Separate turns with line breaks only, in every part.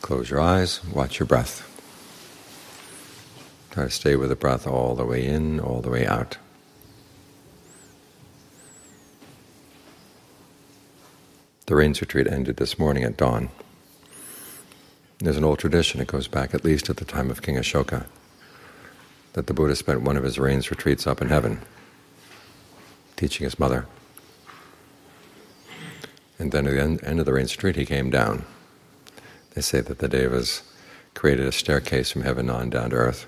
Close your eyes, watch your breath. Try to stay with the breath all the way in, all the way out. The rains retreat ended this morning at dawn. There's an old tradition, it goes back at least at the time of King Ashoka, that the Buddha spent one of his rains retreats up in heaven, teaching his mother. And then at the end, end of the rains retreat he came down. They say that the Devas created a staircase from heaven on down to earth.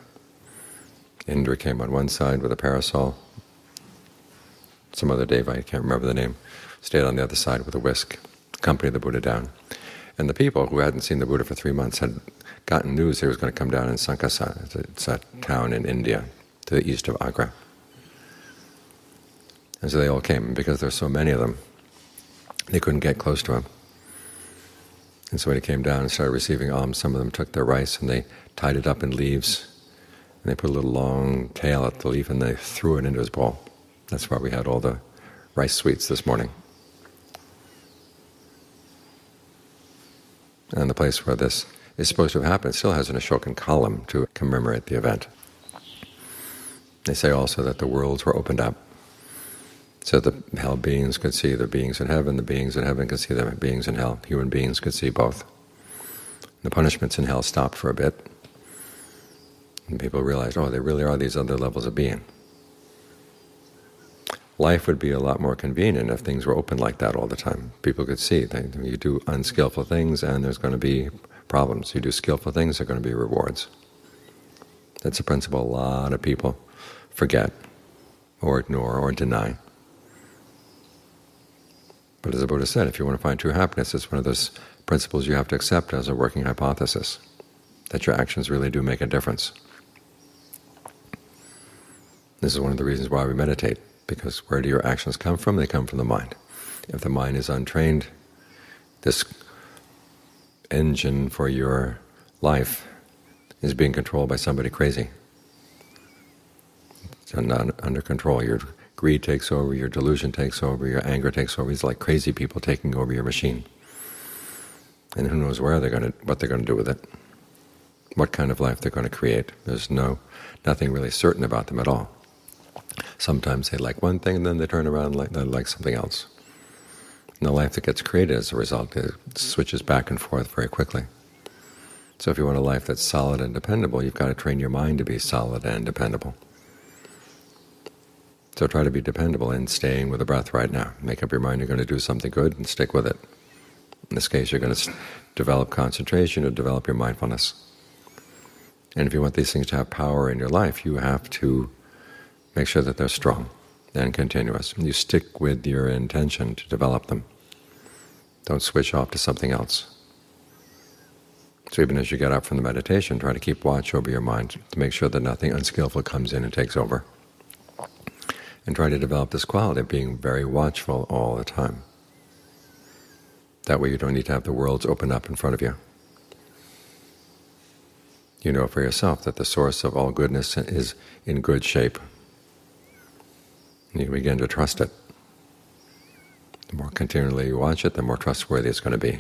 Indra came on one side with a parasol. Some other Deva, I can't remember the name, stayed on the other side with a whisk, accompanied the Buddha down. And the people who hadn't seen the Buddha for three months had gotten news he was going to come down in Sankasa. It's a town in India to the east of Agra. And so they all came. because there were so many of them, they couldn't get close to him. And so when he came down and started receiving alms, some of them took their rice and they tied it up in leaves, and they put a little long tail at the leaf and they threw it into his bowl. That's why we had all the rice sweets this morning. And the place where this is supposed to have happened still has an Ashokan column to commemorate the event. They say also that the worlds were opened up so the hell beings could see the beings in heaven, the beings in heaven could see the beings in hell. Human beings could see both. The punishments in hell stopped for a bit, and people realized, oh, there really are these other levels of being. Life would be a lot more convenient if things were open like that all the time. People could see you do unskillful things and there's going to be problems. You do skillful things, there are going to be rewards. That's a principle a lot of people forget or ignore or deny. But as the Buddha said, if you want to find true happiness, it's one of those principles you have to accept as a working hypothesis, that your actions really do make a difference. This is one of the reasons why we meditate, because where do your actions come from? They come from the mind. If the mind is untrained, this engine for your life is being controlled by somebody crazy. It's not under control. You're greed takes over, your delusion takes over, your anger takes over. It's like crazy people taking over your machine. And who knows where they're going to, what they're going to do with it, what kind of life they're going to create. There's no, nothing really certain about them at all. Sometimes they like one thing, and then they turn around and like, they like something else. And the life that gets created as a result it switches back and forth very quickly. So if you want a life that's solid and dependable, you've got to train your mind to be solid and dependable. So try to be dependable in staying with the breath right now. Make up your mind you're going to do something good and stick with it. In this case, you're going to develop concentration or develop your mindfulness. And if you want these things to have power in your life, you have to make sure that they're strong and continuous. You stick with your intention to develop them. Don't switch off to something else. So even as you get up from the meditation, try to keep watch over your mind to make sure that nothing unskillful comes in and takes over and try to develop this quality of being very watchful all the time. That way you don't need to have the worlds open up in front of you. You know for yourself that the source of all goodness is in good shape. You begin to trust it. The more continually you watch it, the more trustworthy it's going to be.